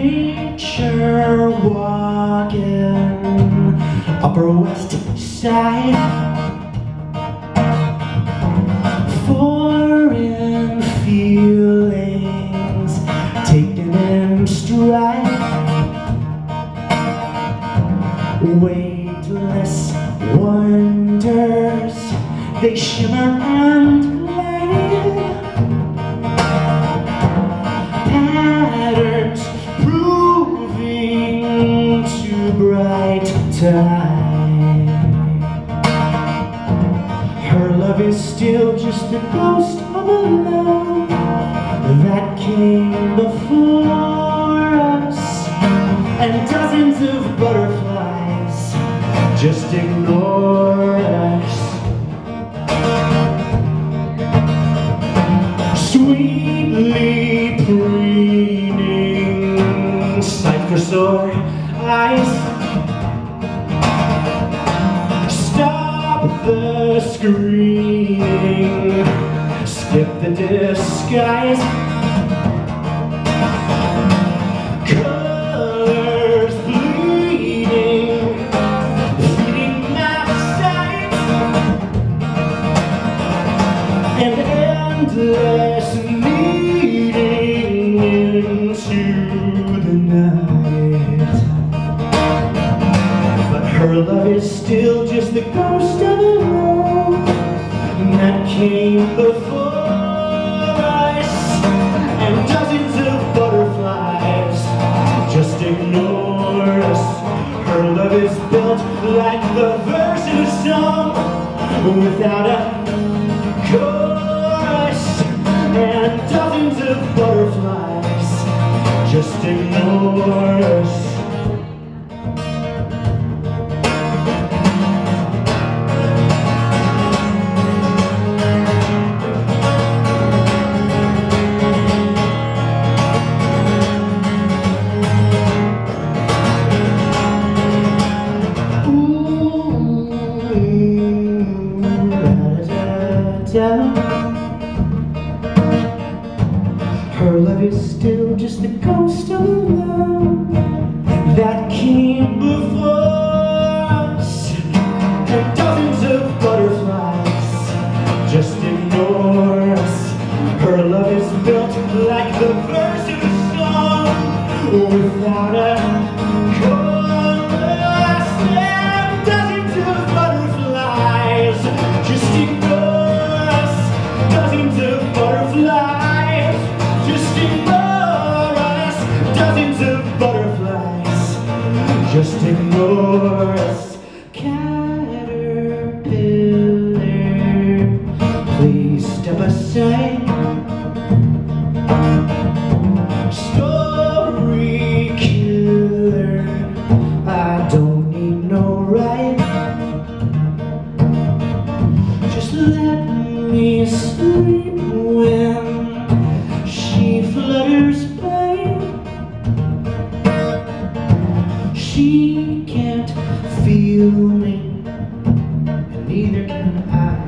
picture walking Upper West Side Foreign feelings taking in stride Weightless wonders They shimmer and play. Pattern bright time. Her love is still just the ghost of a love That came before us And dozens of butterflies just ignore us. Sweetly preening for sore eyes screaming, skip the disguise. Colors bleeding, feeding my sight, endless came before us And dozens of butterflies just ignore us. Her love is built like the verse in a song Without a chorus And dozens of butterflies just ignore us Her love is still just the ghost of love That came before us And dozens of butterflies just ignore us. Her love is built like the verse of a song Without a can't feel me, and neither can I.